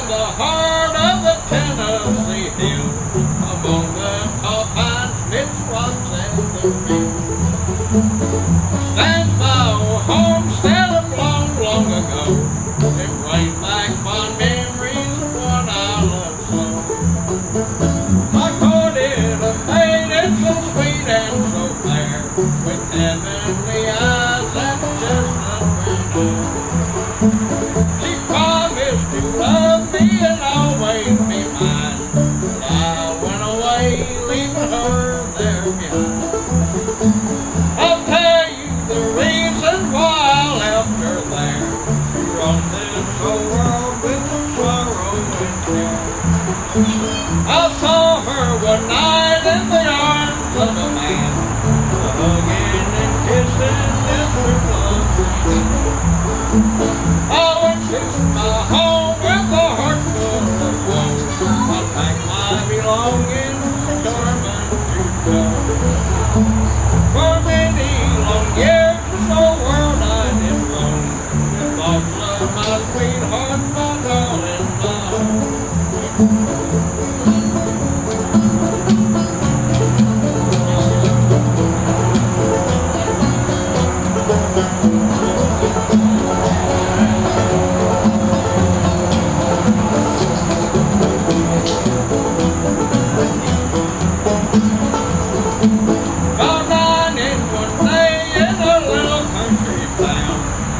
in the heart of the Tennessee hills, among the tall pines, midst rocks and the rills. Stands my old homestead of long, long ago. It brings back fond memories of one I loved so. I courted a maiden so sweet and so fair, with heavenly eyes and chestnut green leaving her there behind. I'll tell you the reason why I left her there. Roamed this whole world with sorrow and care. I saw her one night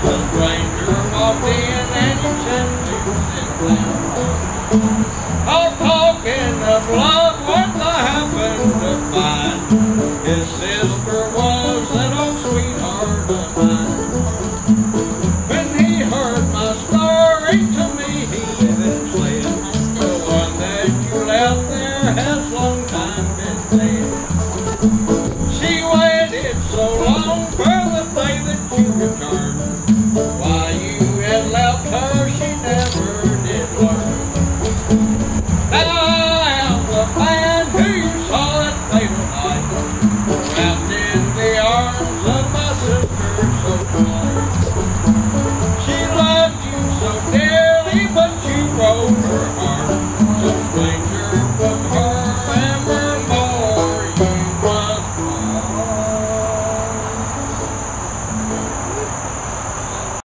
a stranger walked in and he said to sit down. All talking of love, what I happened to find, his sister was that old sweetheart of mine. When he heard my story to me, he even said, the one that you left there has long time been dead. She waited so long for